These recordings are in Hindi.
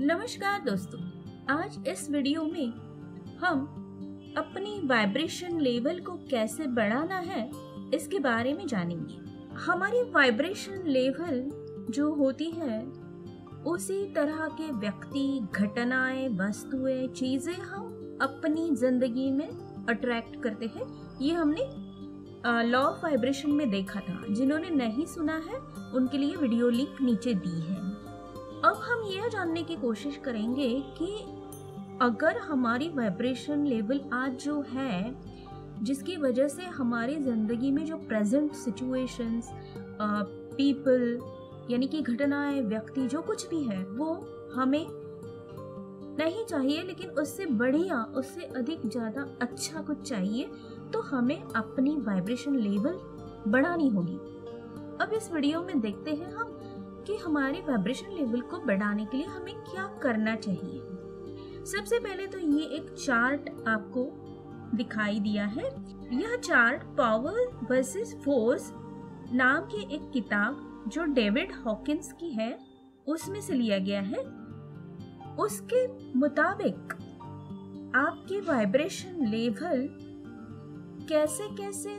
नमस्कार दोस्तों, आज इस वीडियो में हम अपनी वाइब्रेशन लेवल को कैसे बढ़ाना है, इसके बारे में जानेंगे। हमारी वाइब्रेशन लेवल जो होती है, उसी तरह के व्यक्ति, घटनाएँ, वस्तुएँ, चीज़ें हम अपनी ज़िंदगी में अट्रैक्ट करते हैं। ये हमने लॉ ऑफ़ वाइब्रेशन में देखा था। जिन्होंने नहीं सुना है, उनके लिए वीडियो लिंक नीचे दी है। अब हम यह जानने की कोशिश करेंगे कि अगर हमारी वाइब्रेशन लेवल आज जो है, जिसकी वजह से हमारी ज़िंदगी में जो प्रेजेंट सिचुएशंस पीपल यानी कि घटनाएँ, व्यक्ति, जो कुछ भी है, वो हमें नहीं चाहिए, लेकिन उससे बढ़िया, उससे अधिक ज़्यादा अच्छा कुछ चाहिए तो हमें अपनी वाइब्रेशन लेवल बढ़ानी होगी। अब इस वीडियो में देखते हैं हम कि हमारे वाइब्रेशन लेवल को बढ़ाने के लिए हमें क्या करना चाहिए। सबसे पहले तो ये एक चार्ट आपको दिखाई दिया है। यह चार्ट पावर वर्सेस फोर्स नाम की एक किताब जो डेविड हॉकिंस की है, उसमें से लिया गया है। उसके मुताबिक आपके वाइब्रेशन लेवल कैसे कैसे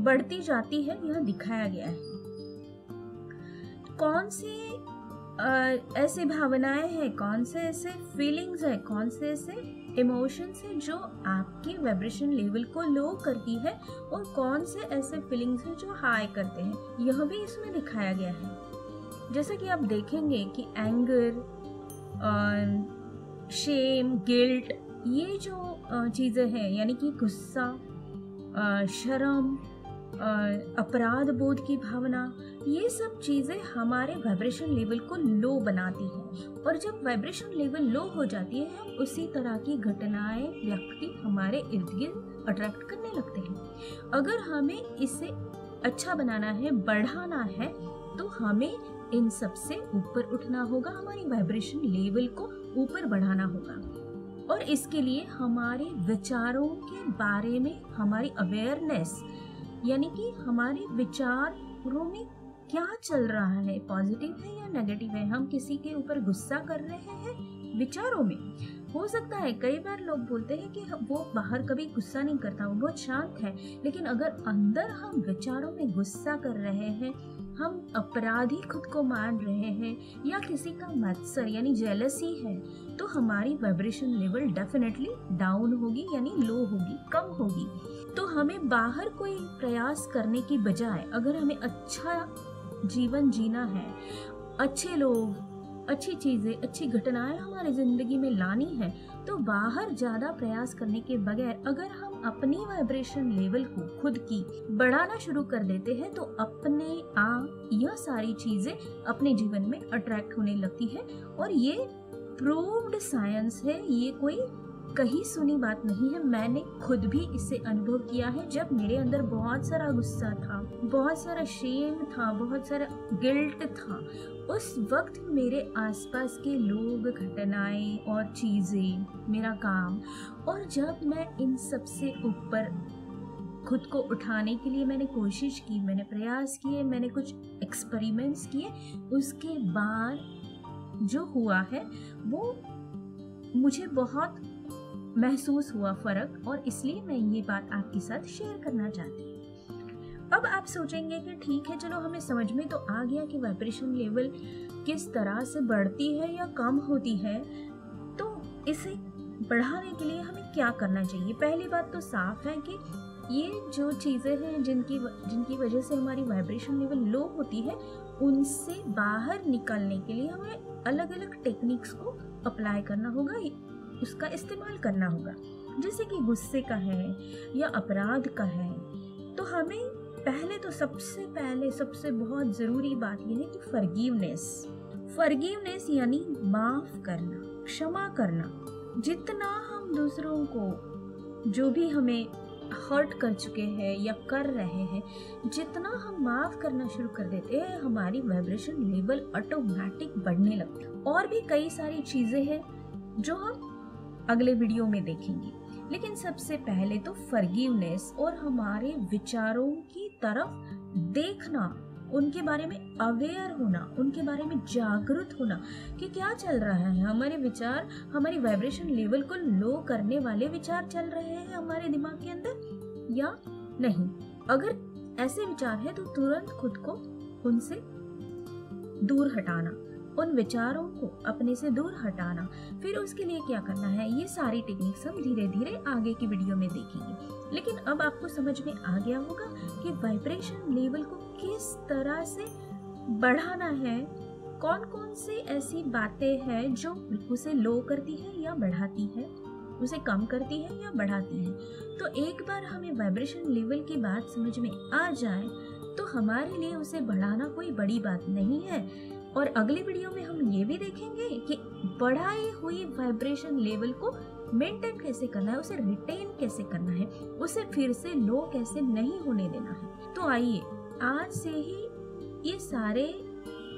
बढ़ती जाती है, यह दिखाया गया है। कौन सी ऐसी भावनाएँ हैं कौन से ऐसे फीलिंग्स हैं कौन से ऐसे इमोशंस हैं जो आपकी वाइब्रेशन लेवल को लो करती है और कौन से ऐसे फीलिंग्स हैं जो हाई करते हैं? यह भी इसमें दिखाया गया है। जैसा कि आप देखेंगे कि एंगर शेम गिल्ट ये जो चीज़ें हैं, यानी कि गुस्सा शर्म अपराध बोध की भावना ये सब चीज़ें हमारे वाइब्रेशन लेवल को लो बनाती हैं। और जब वाइब्रेशन लेवल लो हो जाती है, हम उसी तरह की घटनाएँ, व्यक्ति हमारे इर्द गिर्द अट्रैक्ट करने लगते हैं। अगर हमें इसे अच्छा बनाना है, बढ़ाना है तो हमें इन सबसे ऊपर उठना होगा, हमारी वाइब्रेशन लेवल को ऊपर बढ़ाना होगा। और इसके लिए हमारे विचारों के बारे में, हमारी अवेयरनेस यानी कि हमारे विचारों में क्या चल रहा है? पॉजिटिव है या नेगेटिव है? हम किसी के ऊपर गुस्सा कर रहे हैं विचारों में? हो सकता है कई बार लोग बोलते हैं कि वो बाहर कभी गुस्सा नहीं करता, वो बहुत शांत है। लेकिन अगर अंदर हम विचारों में गुस्सा कर रहे हैं, हम अपराधी खुद को मान रहे हैं या किसी का मत्सर, यानी जेलसी है तो हमारी वाइब्रेशन लेवल डेफिनेटली डाउन होगी, यानी लो होगी, कम होगी। तो हमें बाहर कोई प्रयास करने की बजाय, अगर हमें अच्छा जीवन जीना है। अच्छे लोग, अच्छी चीज़ें, अच्छी घटनाएँ हमारी ज़िंदगी में लानी है तो बाहर ज़्यादा प्रयास करने के बगैर अगर हम अपनी वाइब्रेशन लेवल को खुद की बढ़ाना शुरू कर देते हैं तो अपने आप यह सारी चीज़ें अपने जीवन में अट्रैक्ट होने लगती है। और ये प्रूव्ड साइंस है, ये कोई कहीं सुनी बात नहीं है। मैंने खुद भी इसे अनुभव किया है जब मेरे अंदर बहुत सारा गुस्सा था, बहुत सारा शेम था, बहुत सारा गिल्ट था। उस वक्त मेरे आसपास के लोग, घटनाएँ और चीज़ें, मेरा काम और जब मैं इन सबसे ऊपर खुद को उठाने के लिए मैंने कोशिश की, मैंने प्रयास किए, मैंने कुछ एक्सपेरिमेंट्स किए, उसके बाद जो हुआ है, वो मुझे बहुत महसूस हुआ फ़र्क और इसलिए मैं ये बात आपके साथ शेयर करना चाहती हूँ। अब आप सोचेंगे कि ठीक है, चलो हमें समझ में तो आ गया कि वाइब्रेशन लेवल किस तरह से बढ़ती है या कम होती है। तो इसे बढ़ाने के लिए हमें क्या करना चाहिए? पहली बात तो साफ़ है कि ये जो चीज़ें हैं जिनकी जिनकी वजह से हमारी वाइब्रेशन लेवल लो होती है, उनसे बाहर निकलने के लिए हमें अलग अलग टेक्निक्स को अप्लाई करना होगा। उसका इस्तेमाल करना होगा। जैसे कि गुस्से का है या अपराध का है तो हमें पहले तो सबसे पहले, सबसे बहुत ज़रूरी बात यह है कि फर्गीवनेस फर्गीवनेस यानी माफ़ करना, क्षमा करना। जितना हम दूसरों को जो भी हमें हर्ट कर चुके हैं या कर रहे हैं, जितना हम माफ़ करना शुरू कर देते हैं, हमारी वाइब्रेशन लेवल ऑटोमेटिक बढ़ने लगती है। और भी कई सारी चीज़ें हैं जो हम अगले वीडियो में देखेंगे। लेकिन सबसे पहले तो फर्गिवनेस और हमारे विचारों की तरफ़ देखना, उनके बारे में अवेयर होना, उनके बारे में जागरूक होना कि क्या चल रहा है। हमारे विचार, हमारी वाइब्रेशन लेवल को लो करने वाले विचार चल रहे हैं हमारे दिमाग के अंदर या नहीं? अगर ऐसे विचार है तो तुरंत खुद को उनसे दूर हटाना। उन विचारों को अपने से दूर हटाना। फिर उसके लिए क्या करना है, ये सारी टेक्निक्स हम धीरे धीरे आगे की वीडियो में देखेंगे। लेकिन अब आपको समझ में आ गया होगा कि वाइब्रेशन लेवल को किस तरह से बढ़ाना है कौन कौन सी ऐसी बातें हैं जो उसे लो करती है या बढ़ाती है, उसे कम करती है या बढ़ाती है। तो एक बार हमें वाइब्रेशन लेवल की बात समझ में आ जाए तो हमारे लिए उसे बढ़ाना कोई बड़ी बात नहीं है। और अगली वीडियो में हम ये भी देखेंगे कि बढ़ाई हुई वाइब्रेशन लेवल को मेंटेन कैसे करना है, उसे रिटेन कैसे करना है, उसे फिर से लो कैसे नहीं होने देना है। तो आइए, आज से ही ये सारे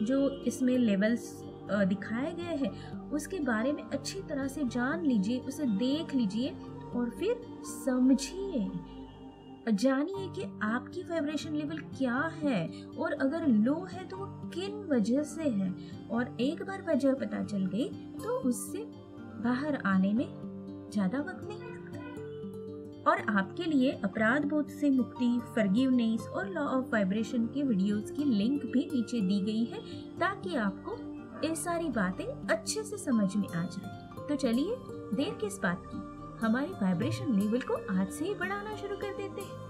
जो इसमें लेवल्स दिखाए गए हैं, उसके बारे में अच्छी तरह से जान लीजिए, उसे देख लीजिए और फिर समझिए। जानिए कि आपकी वाइब्रेशन लेवल क्या है और अगर लो है तो वो किन वजह से है? और एक बार वजह पता चल गई तो उससे बाहर आने में ज़्यादा वक्त नहीं और आपके लिए अपराध बोध से मुक्ति फर्गिवनेस और लॉ ऑफ़ वाइब्रेशन के वीडियोस की लिंक भी नीचे दी गई है, ताकि आपको ये सारी बातें अच्छे से समझ में आ जाए। तो चलिए, देर किस बात की? हमारे वाइब्रेशन लेवल को आज से ही बढ़ाना शुरू कर देते हैं।